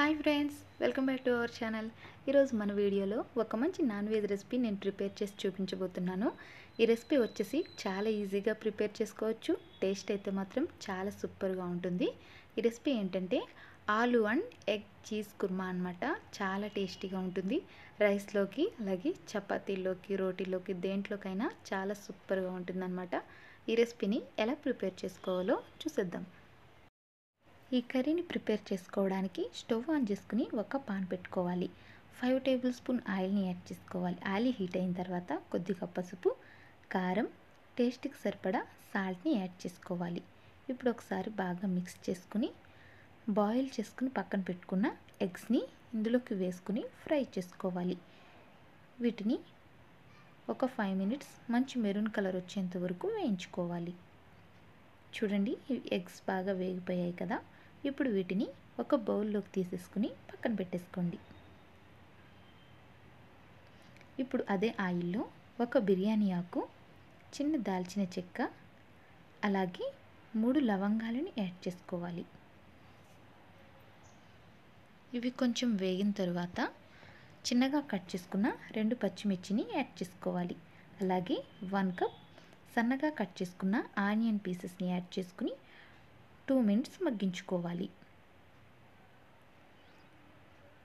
Hi friends welcome back to our channel. ఈరోజు మన వీడియోలో ఒక మంచి నాన్ వెజ్ రెసిపీ నేను ప్రిపేర్ చేసి చూపించబోతున్నాను. ఈ రెసిపీ వచ్చేసి చాలా ఈజీగా ప్రిపేర్ చేసుకోవచ్చు. టేస్ట్ అయితే మాత్రం చాలా సూపర్గా ఉంటుంది. ఈ రెసిపీ ఏంటంటే ఆలు అండ్ ఎగ్ చీజ్ కుర్మా అనమాట చాలా టేస్టీగా ఉంటుంది. రైస్లోకి అలాగే చపాతీలోకి రోటీలోకి దేంట్లోకైనా చాలా సూపర్గా ఉంటుందన్నమాట. ఈ రెసిపీని ఎలా ప్రిపేర్ చేసుకోవాలో చూసేద్దాం. ఈ కర్రీని ప్రిపేర్ చేసుకోవడానికి స్టవ్ ఆన్ చేసుకుని ఒక పాన్ పెట్టుకోవాలి. ఫైవ్ టేబుల్ స్పూన్ ఆయిల్ని యాడ్ చేసుకోవాలి. ఆయిల్ హీట్ అయిన తర్వాత కొద్దిగా పసుపు కారం టేస్ట్కి సరిపడా సాల్ట్ని యాడ్ చేసుకోవాలి. ఇప్పుడు ఒకసారి బాగా మిక్స్ చేసుకుని బాయిల్ చేసుకుని పక్కన పెట్టుకున్న ఎగ్స్ని ఇందులోకి వేసుకుని ఫ్రై చేసుకోవాలి. వీటిని ఒక ఫైవ్ మినిట్స్ మంచి మెరూన్ కలర్ వచ్చేంత వరకు వేయించుకోవాలి. చూడండి ఎగ్స్ బాగా వేగిపోయాయి కదా. ఇప్పుడు వీటిని ఒక బౌల్లోకి తీసేసుకుని పక్కన పెట్టేసుకోండి. ఇప్పుడు అదే ఆయిల్లో ఒక బిర్యానీ ఆకు చిన్న దాల్చిన చెక్క అలాగే మూడు లవంగాలను యాడ్ చేసుకోవాలి. ఇవి కొంచెం వేగిన తరువాత చిన్నగా కట్ చేసుకున్న రెండు పచ్చిమిర్చిని యాడ్ చేసుకోవాలి. అలాగే వన్ కప్ సన్నగా కట్ చేసుకున్న ఆనియన్ పీసెస్ని యాడ్ చేసుకుని టూ మినిట్స్ మగ్గించుకోవాలి.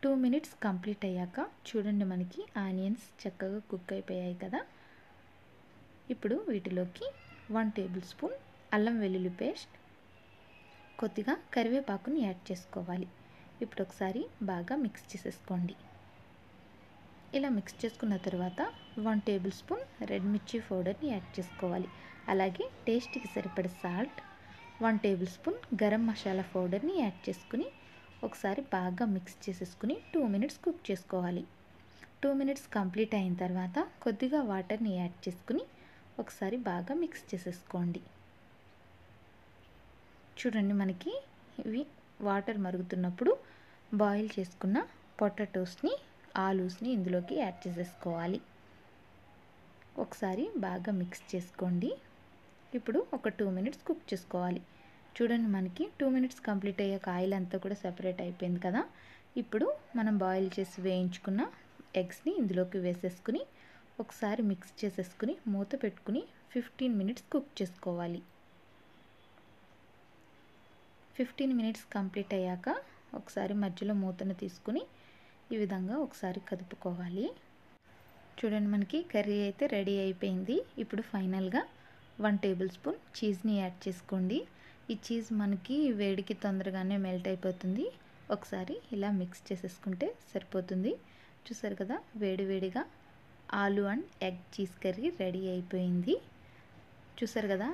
టూ మినిట్స్ కంప్లీట్ అయ్యాక చూడండి మనకి ఆనియన్స్ చక్కగా కుక్ అయిపోయాయి కదా. ఇప్పుడు వీటిలోకి వన్ టేబుల్ స్పూన్ అల్లం వెల్లుల్లి పేస్ట్ కొద్దిగా కరివేపాకుని యాడ్ చేసుకోవాలి. ఇప్పుడు ఒకసారి బాగా మిక్స్ చేసేసుకోండి. ఇలా మిక్స్ చేసుకున్న తర్వాత వన్ టేబుల్ స్పూన్ రెడ్ మిర్చి పౌడర్ని యాడ్ చేసుకోవాలి. అలాగే టేస్ట్కి సరిపడే salt one tablespoon garam masala పౌడర్ని యాడ్ చేసుకుని ఒకసారి బాగా మిక్స్ చేసేసుకుని టూ మినిట్స్ కుక్ చేసుకోవాలి. టూ మినిట్స్ కంప్లీట్ అయిన తర్వాత కొద్దిగా వాటర్ని యాడ్ చేసుకుని ఒకసారి బాగా మిక్స్ చేసేసుకోండి. చూడండి మనకి ఇవి వాటర్ మరుగుతున్నప్పుడు బాయిల్ చేసుకున్న పొటాటోస్ని ఆలూస్ని ఇందులోకి యాడ్ చేసేసుకోవాలి. ఒకసారి బాగా మిక్స్ చేసుకోండి. ఇప్పుడు ఒక టూ మినిట్స్ కుక్ చేసుకోవాలి. చూడండి మనకి టూ మినిట్స్ కంప్లీట్ అయ్యాక ఆయిల్ అంతా కూడా సెపరేట్ అయిపోయింది కదా. ఇప్పుడు మనం బాయిల్ చేసి వేయించుకున్న ఎగ్స్ని ఇందులోకి వేసేసుకుని ఒకసారి మిక్స్ చేసేసుకుని మూత పెట్టుకుని ఫిఫ్టీన్ మినిట్స్ కుక్ చేసుకోవాలి. ఫిఫ్టీన్ మినిట్స్ కంప్లీట్ అయ్యాక ఒకసారి మధ్యలో మూతను తీసుకుని ఈ విధంగా ఒకసారి కదుపుకోవాలి. చూడండి మనకి కర్రీ అయితే రెడీ అయిపోయింది. ఇప్పుడు ఫైనల్గా వన్ టేబుల్ స్పూన్ చీజ్ని యాడ్ చేసుకోండి. ఈ చీజ్ మనకి వేడికి తొందరగానే మెల్ట్ అయిపోతుంది. ఒకసారి ఇలా మిక్స్ చేసేసుకుంటే సరిపోతుంది. చూసారు కదా వేడివేడిగా aloo and egg cheese curry ready అయిపోయింది. చూసారు కదా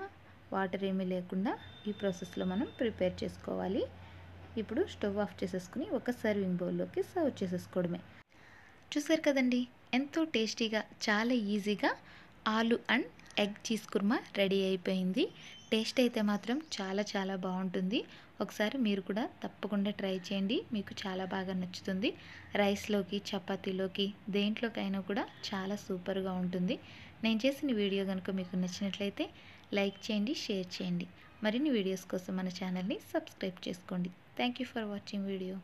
వాటర్ ఏమీ లేకుండా ఈ ప్రాసెస్లో మనం ప్రిపేర్ చేసుకోవాలి. ఇప్పుడు స్టవ్ ఆఫ్ చేసేసుకుని ఒక సర్వింగ్ బౌల్లోకి సర్వ్ చేసేసుకోవడమే. చూసారు కదండి ఎంతో టేస్టీగా చాలా ఈజీగా aloo and egg cheese kurma ready అయిపోయింది. టేస్ట్ అయితే మాత్రం చాలా చాలా బాగుంటుంది. ఒకసారి మీరు కూడా తప్పకుండా ట్రై చేయండి. మీకు చాలా బాగా నచ్చుతుంది. రైస్లోకి చపాతీలోకి దేంట్లోకైనా కూడా చాలా సూపర్గా ఉంటుంది. నేను చేసిన వీడియో కనుక మీకు నచ్చినట్లయితే లైక్ చేయండి షేర్ చేయండి. మరిన్ని వీడియోస్ కోసం మన ఛానల్ని సబ్స్క్రైబ్ చేసుకోండి. Thank you for watching video.